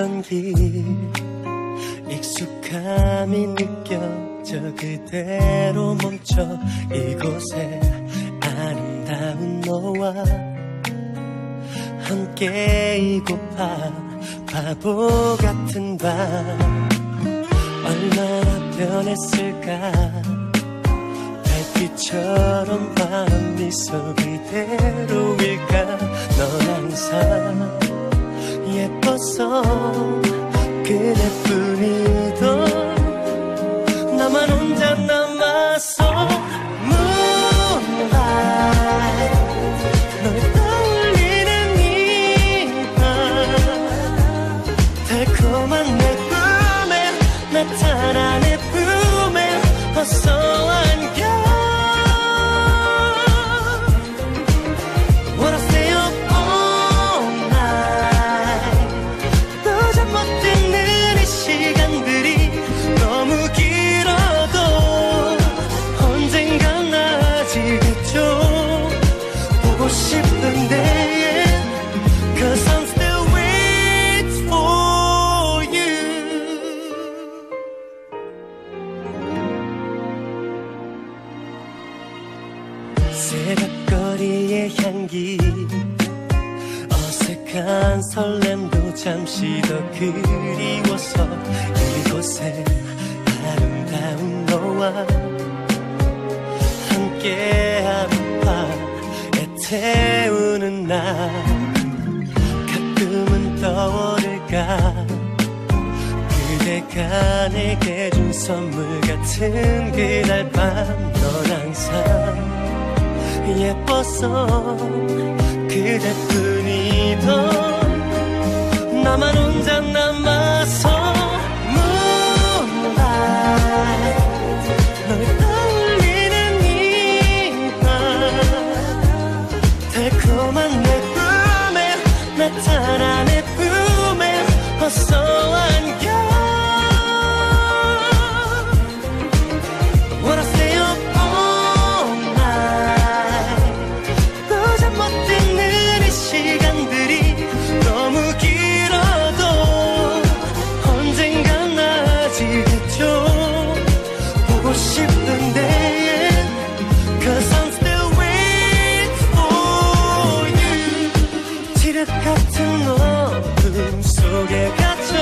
햇살이 익숙함이 느껴져 그대로 멈춰 이곳에 아름다운 너와 함께이고파 바보 같은 밤. 얼마나 변했을까? 달빛처럼 밤 미소 그대로일까? 넌 항상 예뻐서 그대뿐이던 나만 혼자 남아서 Moonlight 널 떠올리는 이밤. 달콤한 내 꿈에 나타나 내 품에 어 새벽거리의 향기. 어색한 설렘도 잠시 더 그리워서 이곳에 아름다운 너와 함께하는 밤 애태우는 날 가끔은 떠오를까? 그대가 내게 준 선물 같은 그날 밤 넌 항상 예뻐서 그대뿐이던 나만 혼자 남아서 떠올리는 이밤 달콤한 내 꿈에 나타나 내 지륵 같은 어둠 속에 갇혀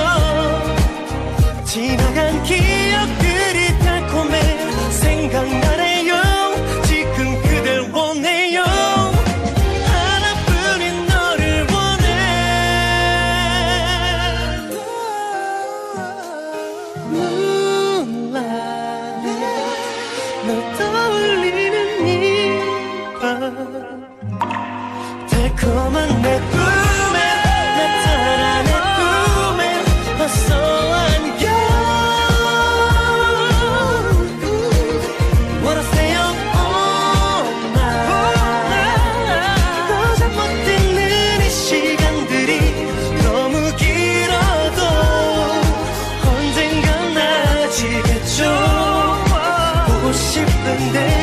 지나간 기억들이 달콤해 생각나네요. 지금 그댈 원해요. 하나뿐인 너를 원해. Moonlight 널 떠올리는 이밤 달콤 싶은데